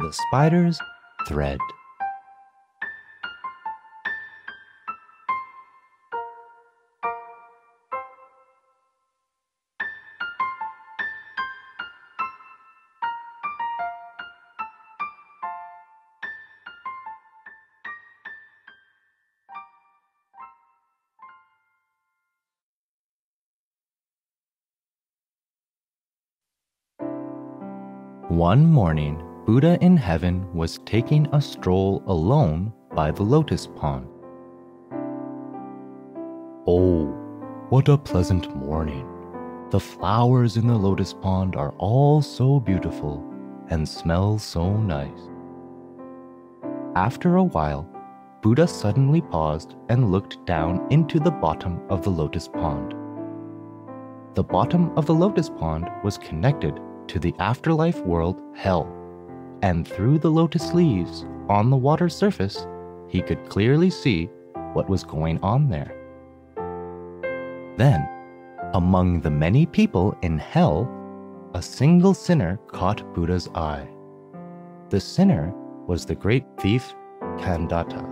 The Spider's Thread. One morning, Buddha in heaven was taking a stroll alone by the lotus pond. Oh, what a pleasant morning! The flowers in the lotus pond are all so beautiful and smell so nice. After a while, Buddha suddenly paused and looked down into the bottom of the lotus pond. The bottom of the lotus pond was connected to the afterlife world, hell, and through the lotus leaves on the water surface, he could clearly see what was going on there. Then, among the many people in hell, a single sinner caught Buddha's eye. The sinner was the great thief Kandata.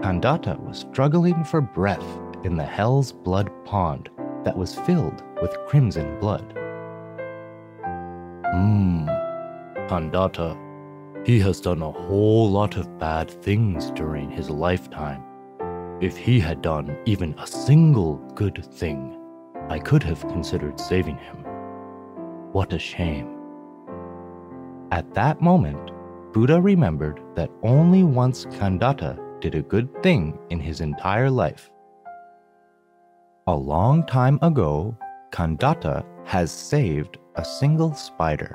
Kandata was struggling for breath in the hell's blood pond that was filled with crimson blood. Hmm, Kandata, he has done a whole lot of bad things during his lifetime. If he had done even a single good thing, I could have considered saving him. What a shame. At that moment, Buddha remembered that only once Kandata did a good thing in his entire life. A long time ago, Kandata has saved a single spider.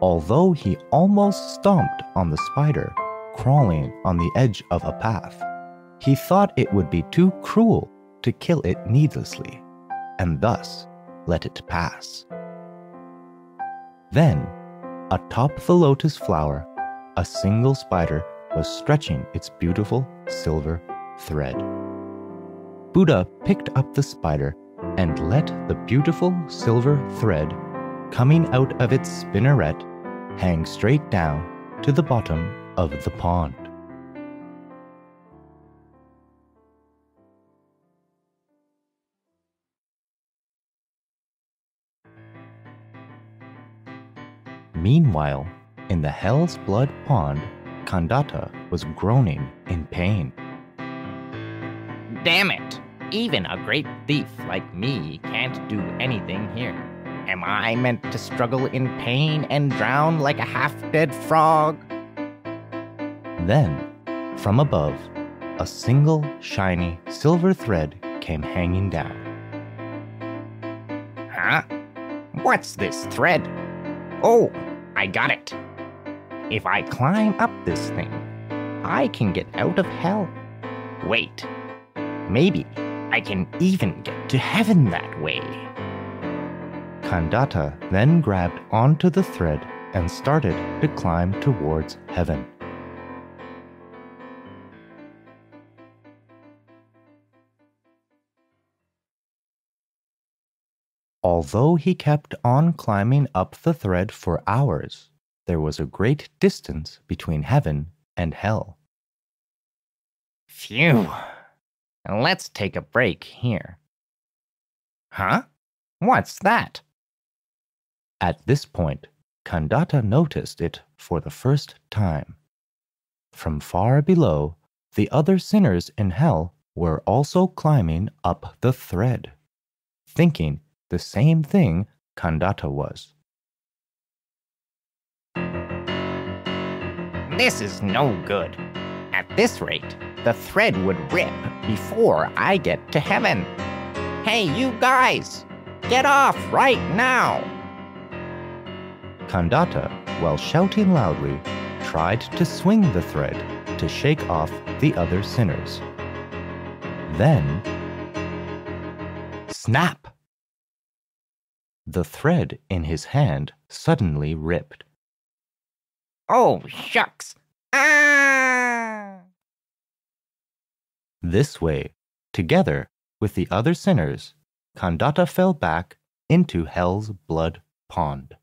Although he almost stomped on the spider, crawling on the edge of a path, he thought it would be too cruel to kill it needlessly, and thus let it pass. Then, atop the lotus flower, a single spider was stretching its beautiful silver thread. Buddha picked up the spider and let the beautiful silver thread coming out of its spinneret hang straight down to the bottom of the pond. Meanwhile, in the Hell's Blood Pond, Kandata was groaning in pain. Damn it! Even a great thief like me can't do anything here. Am I meant to struggle in pain and drown like a half dead frog? Then, from above, a single shiny silver thread came hanging down. Huh? What's this thread? Oh, I got it. If I climb up this thing, I can get out of hell. Wait, maybe I can even get to heaven that way. Kandata then grabbed onto the thread and started to climb towards heaven. Although he kept on climbing up the thread for hours, there was a great distance between heaven and hell. Phew. Let's take a break here. Huh? What's that? At this point, Kandata noticed it for the first time. From far below, the other sinners in hell were also climbing up the thread, thinking the same thing Kandata was. This is no good. At this rate, the thread would rip before I get to heaven. Hey, you guys! Get off right now! Kandata, while shouting loudly, tried to swing the thread to shake off the other sinners. Then, snap! The thread in his hand suddenly ripped. Oh, shucks! Ah! This way, together with the other sinners, Kandata fell back into Hell's blood pond.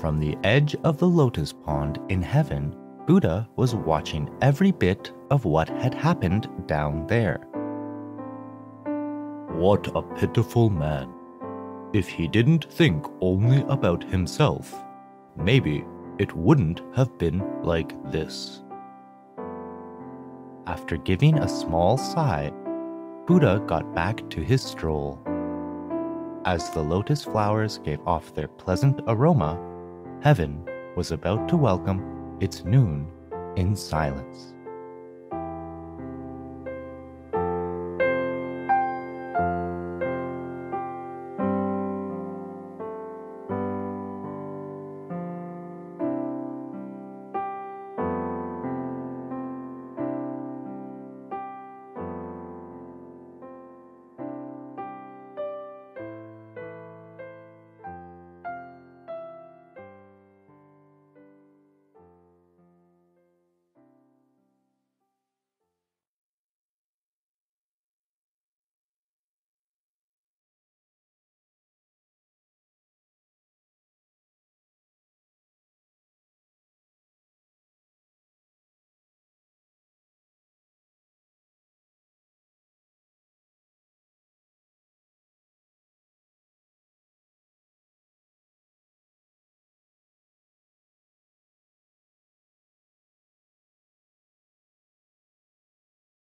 From the edge of the lotus pond in heaven, Buddha was watching every bit of what had happened down there. What a pitiful man. If he didn't think only about himself, maybe it wouldn't have been like this. After giving a small sigh, Buddha got back to his stroll. As the lotus flowers gave off their pleasant aroma, heaven was about to welcome its noon in silence.